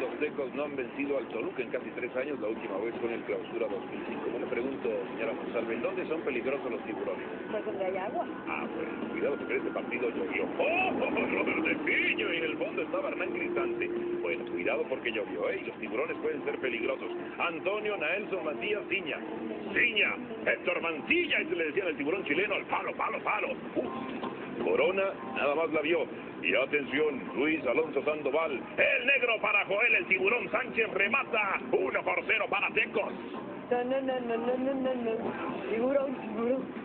Los tecos no han vencido al Toluca en casi tres años, la última vez fue en el clausura 2005. Yo le pregunto, señora Monsalve, ¿en dónde son peligrosos los tiburones? Pues donde hay agua. Ah, pues cuidado porque en este partido llovió. ¡Oh, Robert de Piño! Y en el fondo estaba Hernán Cristante. Bueno, cuidado porque llovió, ¿eh? Y los tiburones pueden ser peligrosos. Antonio Naelson Matías Ciña. Ciña, Héctor Mancilla, y se le decía el tiburón chileno, al palo, palo, palo. Uf. Corona nada más la vio. Y atención, Luis Alonso Sandoval. El negro para Joel, el tiburón Sánchez remata. Uno por cero para Tecos. No, no, no, no, no, no, no. Tiburón, tiburón.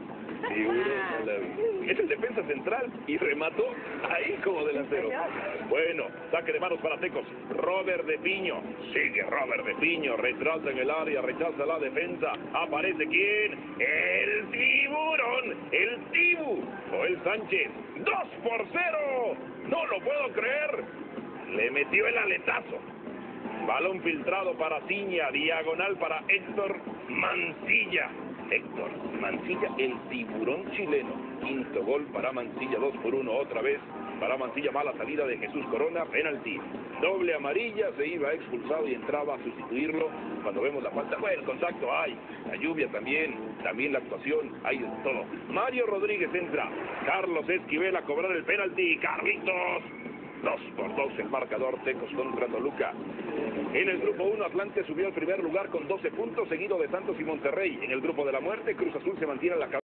Es el defensa central y remató ahí como delantero. Bueno, saque de manos para Tecos. Robert de Piño. Sigue Robert de Piño. Retrasa en el área, rechaza la defensa. Aparece quién? El tiburón. Sánchez. ¡Dos por cero! No lo puedo creer. Le metió el aletazo. Balón filtrado para Ciña, diagonal para Héctor Mancilla. Héctor Mancilla, el tiburón chileno. Quinto gol para Mancilla, dos por uno otra vez. Para Mancilla, mala salida de Jesús Corona, penalti. Doble amarilla, se iba expulsado y entraba a sustituirlo. Cuando vemos la falta, bueno, el contacto hay. La lluvia también, también la actuación, hay de todo. Mario Rodríguez entra. Carlos Esquivel a cobrar el penalti. Carlitos Dos por dos el marcador Tecos contra Toluca. En el grupo 1 Atlante subió al primer lugar con 12 puntos, seguido de Santos y Monterrey. En el grupo de la muerte Cruz Azul se mantiene en la cabeza.